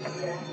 Yeah.